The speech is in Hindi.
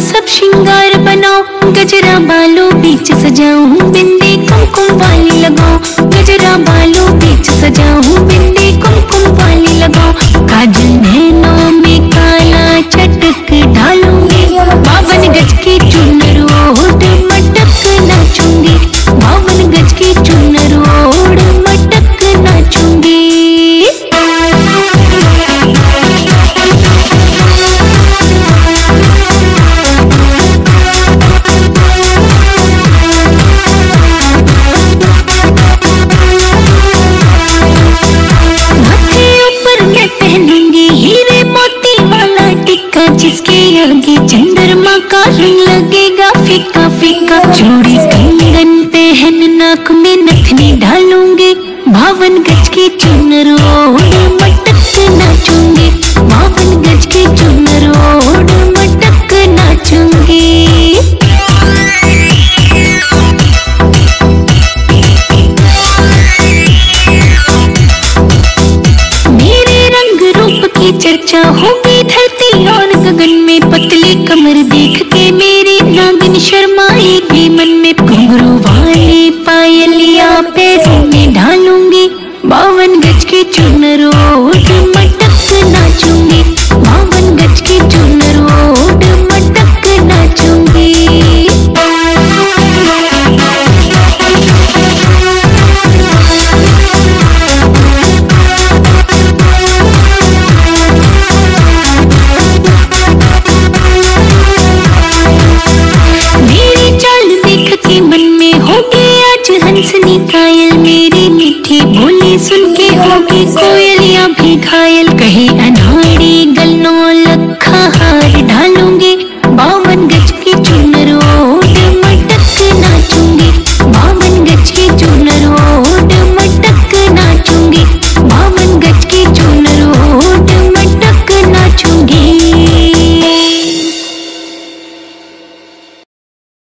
सब श्रृंगार बनाओ गजरा बालों बीच सजाऊं बिंदी आगे चंद्रमा का रंग लगेगा, फीका फीका। चूड़ी कंगन पहन नाक में नथनी डालूँगी। भावन गज की चुनर बावन गज की चुनर मटक मेरे रंग रूप की चर्चा होगी, धरती और गगन बावन गज की México